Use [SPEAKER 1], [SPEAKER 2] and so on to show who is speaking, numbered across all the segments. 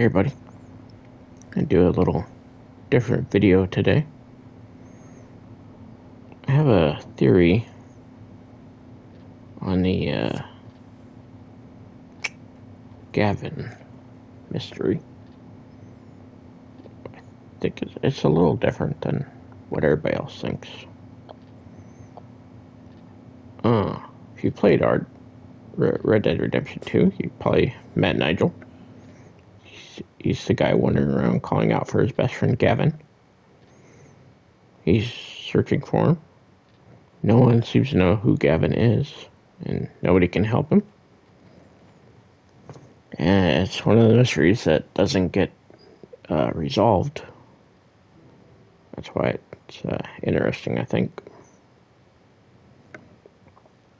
[SPEAKER 1] Hey everybody, I do a little different video today. I have a theory on the uh, Gavin mystery. I think it's, it's a little different than what everybody else thinks. Uh, if you played our Red Dead Redemption 2, you probably met Nigel. He's, the guy wandering around calling out for his best friend Gavin. He's searching for him. No one seems to know who Gavin is, and nobody can help him. And it's one of the mysteries that doesn't get uh, resolved. That's why it's uh, interesting, I think.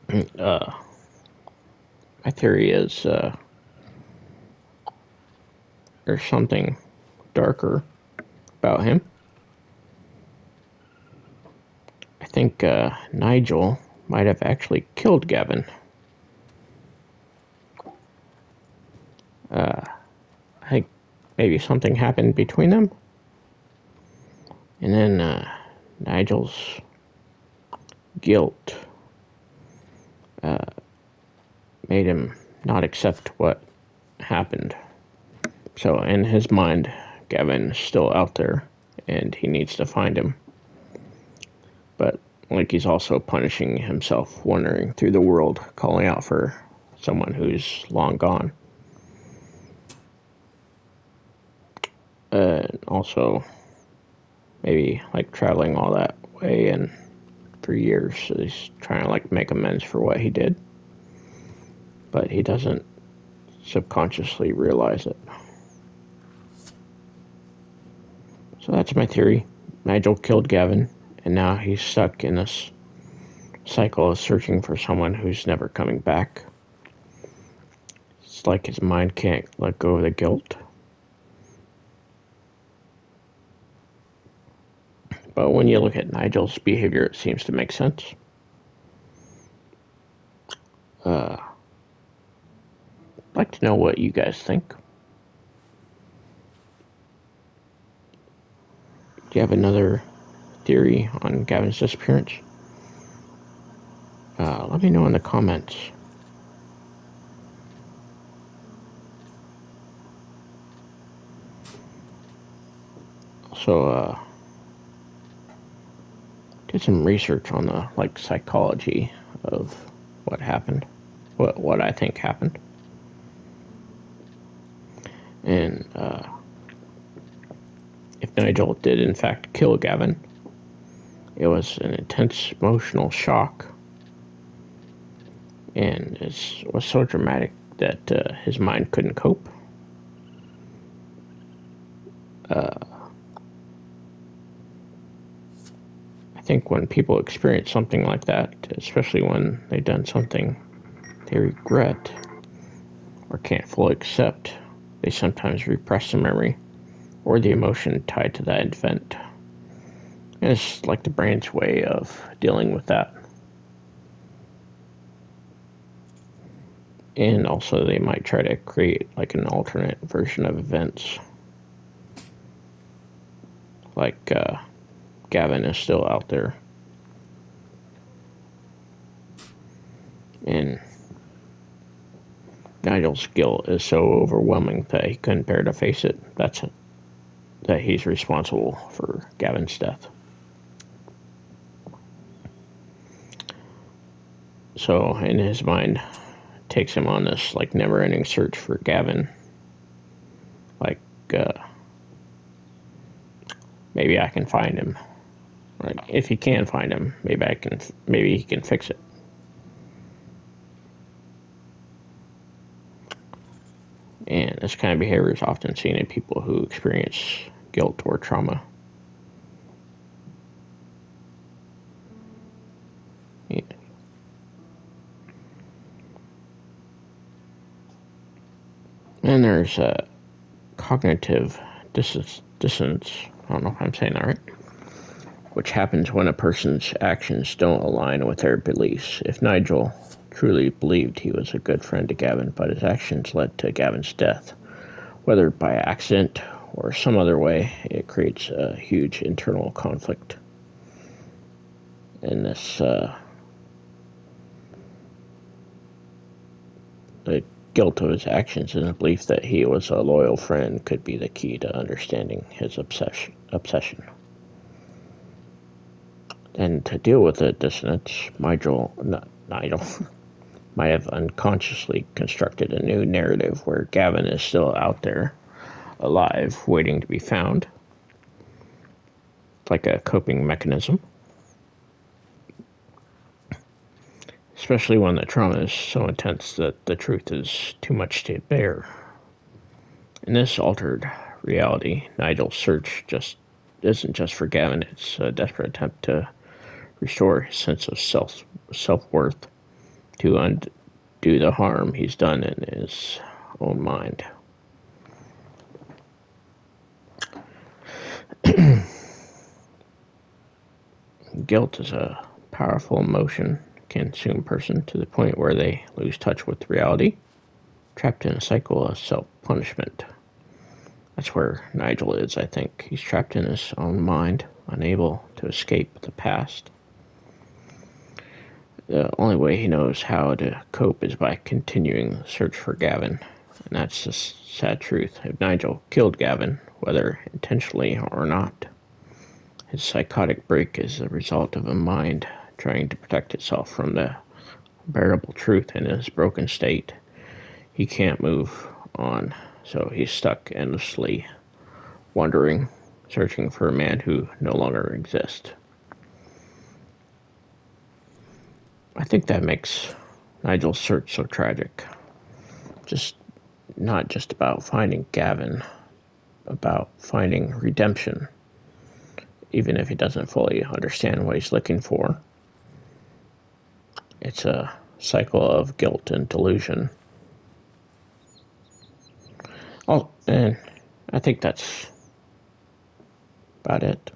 [SPEAKER 1] Uh, my theory is uh, there's something darker about him. I think uh, Nigel might have actually killed Gavin. Uh, I think maybe something happened between them. And then uh, Nigel's guilt uh, made him not accept what happened. So, in his mind, Gavin's still out there and he needs to find him. But, like, he's also punishing himself, wandering through the world, calling out for someone who's long gone. Uh, also, maybe like traveling all that way and for years, so he's trying to like make amends for what he did but he doesn't subconsciously realize it. So that's my theory. Nigel killed Gavin, and now he's stuck in this cycle of searching for someone who's never coming back. It's like his mind can't let go of the guilt. But when you look at Nigel's behavior, it seems to make sense. Uh, like to know what you guys think. Do you have another theory on Gavin's disappearance? Uh, let me know in the comments. So, uh, did some research on the like psychology of what happened, what what I think happened. And uh, Nigel did in fact kill Gavin, it was an intense emotional shock. And it was so dramatic that uh, his mind couldn't cope. Uh, I think when people experience something like that, especially when they've done something they regret or can't fully accept, they sometimes repress the memory or the emotion tied to that event. And it's like the brain's way of dealing with that. And also, they might try to create like an alternate version of events. Like uh, Gavin is still out there. And Nigel's guilt is so overwhelming that he couldn't bear to face it. That's it. That he's responsible for Gavin's death. So, in his mind, takes him on this like never-ending search for Gavin. Like, uh, maybe I can find him. Like, if he can find him, maybe I can. Maybe he can fix it. And this kind of behavior is often seen in people who experience guilt or trauma. Yeah. And there's a cognitive dissonance. I don't know if I'm saying that right. Which happens when a person's actions don't align with their beliefs. If Nigel truly believed he was a good friend to Gavin, but his actions led to Gavin's death. whether by accident or some other way, it creates a huge internal conflict. And this, uh, the guilt of his actions and the belief that he was a loyal friend could be the key to understanding his obsession. obsession. And to deal with the dissonance, Nigel, Nigel might have unconsciously constructed a new narrative where Gavin is still out there, alive, waiting to be found. Like a coping mechanism. Especially when the trauma is so intense that the truth is too much to bear. In this altered reality, Nigel's search just isn't just for Gavin, it's a desperate attempt to restore his sense of self self worth to undo the harm he's done in his own mind. Guilt is a powerful emotion, can consume person to the point where they lose touch with reality, trapped in a cycle of self punishment. That's where Nigel is, I think. He's trapped in his own mind, unable to escape the past the only way he knows how to cope is by continuing the search for Gavin. And that's the sad truth. If Nigel killed Gavin, whether intentionally or not, his psychotic break is the result of a mind trying to protect itself from the unbearable truth in his broken state. He can't move on, so he's stuck endlessly wandering, searching for a man who no longer exists. I think that makes Nigel's search so tragic. Just not just about finding Gavin, about finding redemption, even if he doesn't fully understand what he's looking for. It's a cycle of guilt and delusion. Oh, and I think that's about it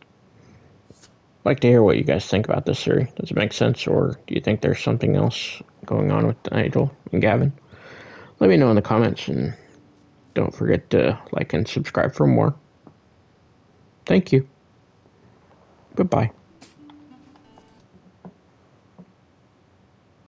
[SPEAKER 1] like to hear what you guys think about this theory. Does it make sense, or do you think there's something else going on with Nigel and Gavin? Let me know in the comments, and don't forget to like and subscribe for more. Thank you. Goodbye.